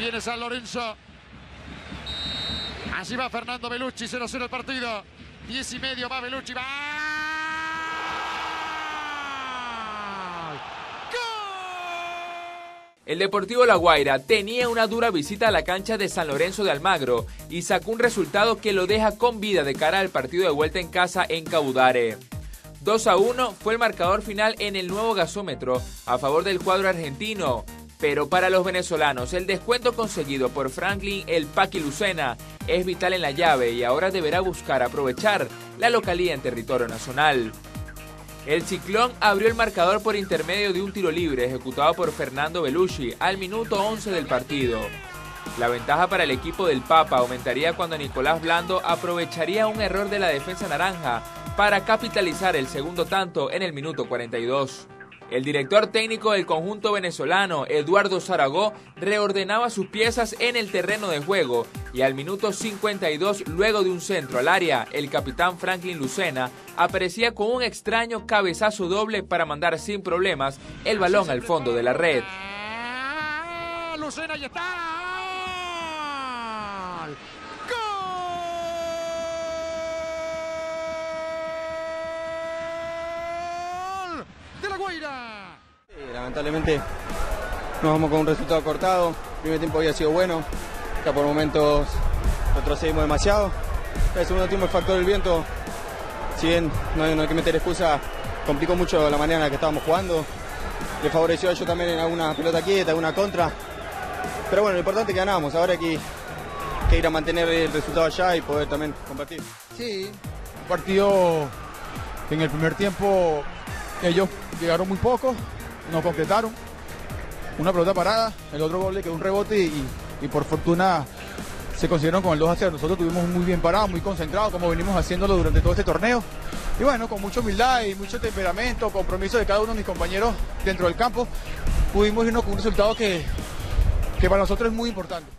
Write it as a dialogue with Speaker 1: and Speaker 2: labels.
Speaker 1: viene San Lorenzo. Así va Fernando Belucci, 0-0 el partido. 10 y medio va Belucci, va.
Speaker 2: El Deportivo La Guaira tenía una dura visita a la cancha de San Lorenzo de Almagro y sacó un resultado que lo deja con vida de cara al partido de vuelta en casa en Cabudare. 2 a 1 fue el marcador final en el nuevo gasómetro a favor del cuadro argentino. Pero para los venezolanos, el descuento conseguido por Franklin El Paqui Lucena es vital en la llave y ahora deberá buscar aprovechar la localía en territorio nacional. El Ciclón abrió el marcador por intermedio de un tiro libre ejecutado por Fernando Belushi al minuto 11 del partido. La ventaja para el equipo del Papa aumentaría cuando Nicolás Blando aprovecharía un error de la defensa naranja para capitalizar el segundo tanto en el minuto 42. El director técnico del conjunto venezolano, Eduardo Zaragó, reordenaba sus piezas en el terreno de juego y al minuto 52, luego de un centro al área, el capitán Franklin Lucena aparecía con un extraño cabezazo doble para mandar sin problemas el balón al fondo de la red.
Speaker 1: Lucena ya está. de la Guaira.
Speaker 3: Lamentablemente nos vamos con un resultado cortado. El primer tiempo había sido bueno. Ya por momentos retrocedimos demasiado. El segundo tiempo el factor del viento, si bien no hay, que meter excusa, complicó mucho la manera en la que estábamos jugando. Le favoreció a ellos también en alguna pelota quieta, alguna contra. Pero bueno, lo importante es que ganamos. Ahora hay que, ir a mantener el resultado allá y poder también compartir.
Speaker 4: Sí, un partido en el primer tiempo ellos llegaron muy poco, no concretaron. Una pelota parada, el otro gol le quedó un rebote y, por fortuna se consiguieron con el 2 a 0. Nosotros estuvimos muy bien parados, muy concentrados, como venimos haciéndolo durante todo este torneo. Y bueno, con mucha humildad y mucho temperamento, compromiso de cada uno de mis compañeros dentro del campo, pudimos irnos con un resultado que, que para nosotros es muy importante.